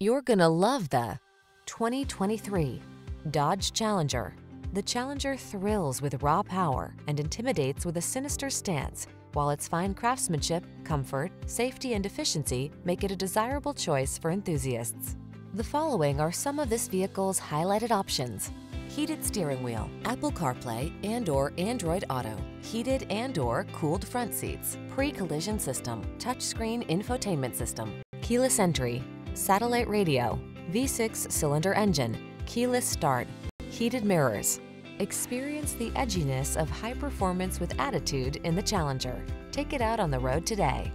You're gonna love the 2023 Dodge Challenger. The Challenger thrills with raw power and intimidates with a sinister stance, while its fine craftsmanship, comfort, safety, and efficiency make it a desirable choice for enthusiasts. The following are some of this vehicle's highlighted options. Heated steering wheel, Apple CarPlay and or Android Auto, heated and or cooled front seats, pre-collision system, touchscreen infotainment system, keyless entry, satellite radio, V6 cylinder engine, keyless start, heated mirrors. Experience the edginess of high performance with attitude in the Challenger. Take it out on the road today.